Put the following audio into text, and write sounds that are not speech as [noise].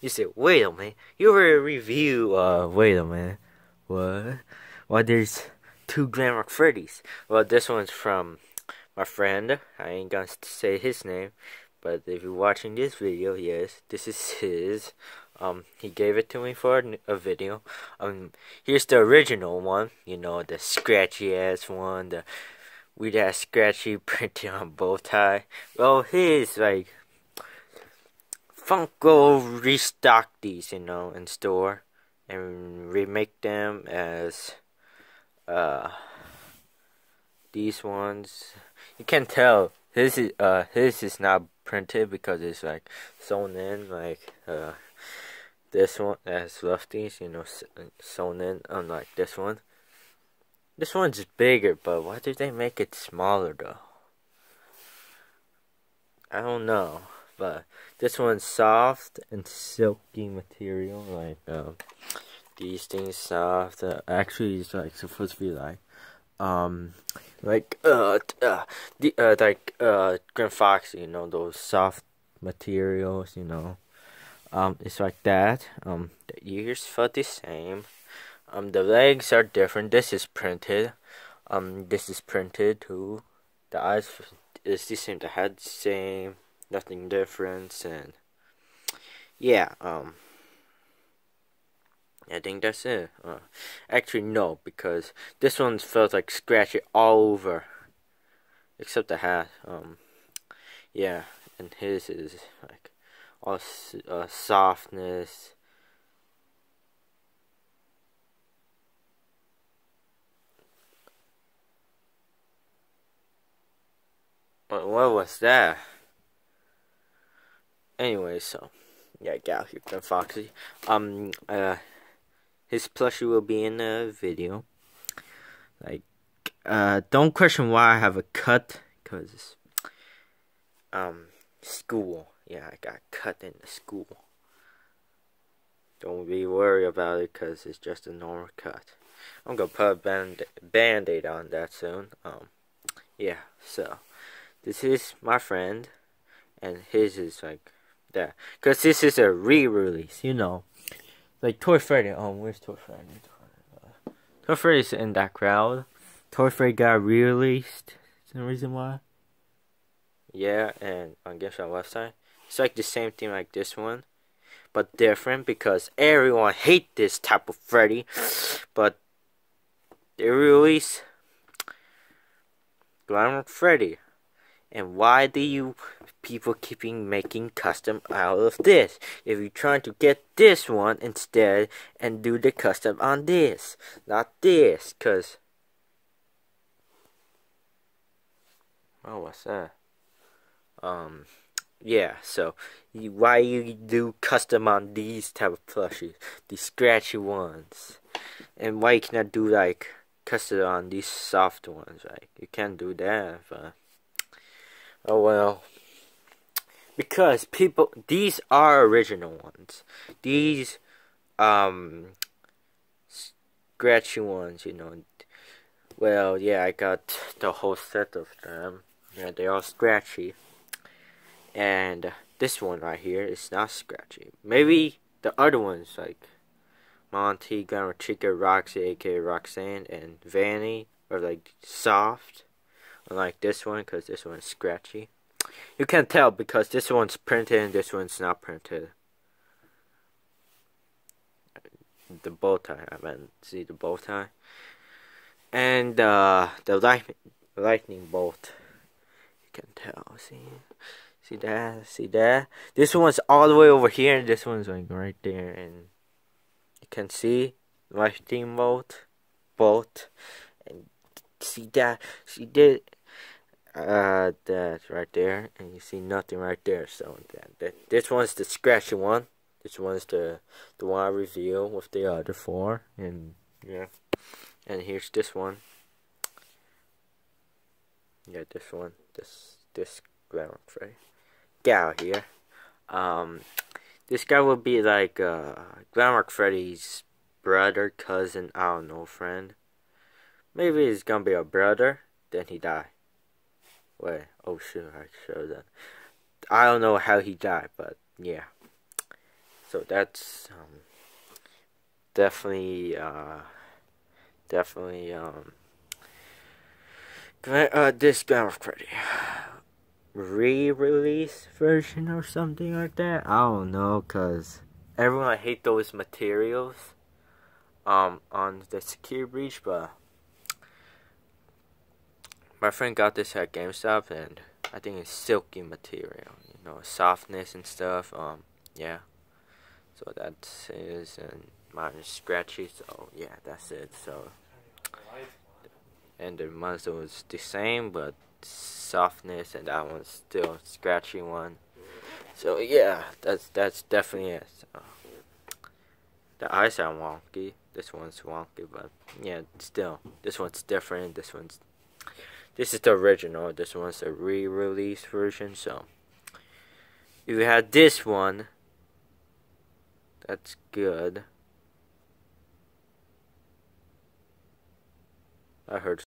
You say, wait a minute, you were a review, uh, wait a minute, what? Well, there's two Glamrock Freddy's. Well, this one's from my friend, I ain't gonna say his name, but if you're watching this video, yes, this is his. Um, he gave it to me for a video. Um, here's the original one, you know, the scratchy ass one, the weird ass scratchy [laughs] printed on bow tie. Well, his, like, Funko restock these, you know, in store and remake them as, uh, these ones. You can tell his is, uh, his is not printed because it's like sewn in, like, uh, this one has lefties, you know, sewn in, unlike this one. This one's bigger, but why did they make it smaller though? I don't know, but this one's soft and silky material, like um, these things soft. Uh, actually, it's like supposed to be like um like uh, uh the uh like uh Grim Fox, you know, those soft materials, you know. Um, it's like that. Um, the ears felt the same. Um, the legs are different. This is printed. Um, this is printed too. The eyes is the same. The head same. Nothing different. And yeah. Um. I think that's it. Uh, actually, no, because this one felt like scratchy all over, except the hat. Um, yeah, and his is like all uh, softness. What, what was that? Anyway, so yeah, gal here, Ben Foxy. Um, uh, his plushie will be in the video. Like, uh, don't question why I have a cut, cause um, school. Yeah, I got cut in the school. Don't be worried about it, cause it's just a normal cut. I'm gonna put a band band-aid on that soon. Um, yeah. So, this is my friend, and his is like that, cause this is a re-release. You know like Toy Freddy. Oh, where's Toy Freddy? Toy Freddy's in that crowd. Toy Freddy got re released. Is the reason why? Yeah, and on GameStop website, it's like the same thing like this one, but different because everyone hate this type of Freddy, but they release Glamrock Freddy. And why do you people keeping making custom out of this? If you're trying to get this one instead and do the custom on this, not this, cause oh, what's that? Um, yeah. So you, why you do custom on these type of plushies, these scratchy ones, and why you cannot do like custom on these soft ones? Right? You can't do that, but. Oh well. Because people these are original ones. These um scratchy ones, you know. Well, yeah, I got the whole set of them. Yeah, they're all scratchy. And this one right here is not scratchy. Maybe the other ones like Monty, Glamrock Chica, Roxy, aka Roxanne, and Vanny are like soft. Unlike this one, because this one's scratchy. You can tell because this one's printed and this one's not printed. The bow tie, I meant, see the bow tie. And uh, the light, lightning bolt. You can tell, see? See that? See that? This one's all the way over here and this one's like right there. And you can see lightning bolt, bolt. And see that? See that? Uh, that right there, and you see nothing right there. So that, that this one's the scratchy one. This one's the the one I reveal with the other four, and yeah, and here's this one. Yeah, this one, this this glamour tray gal here. Um, this guy will be like uh, Glamrock Freddy's brother, cousin, I don't know, friend. Maybe he's gonna be a brother, then he die. Wait, oh shit, I showed that. I don't know how he died, but yeah. So that's um, definitely uh, definitely um, uh, this kind of credit re-release version or something like that. I don't know, cause everyone hate those materials um on the secure breach, but my friend got this at GameStop and I think it's silky material, you know, softness and stuff. Um, yeah. So that is and mine is scratchy. So yeah, that's it. So and the muzzle is the same, but softness, and that one's still scratchy one. So yeah, that's that's definitely it. So, the eyes are wonky. This one's wonky, but yeah, still, this one's different. This one's this is the original. This one's a re-release version. So if you had this one, that's good. I heard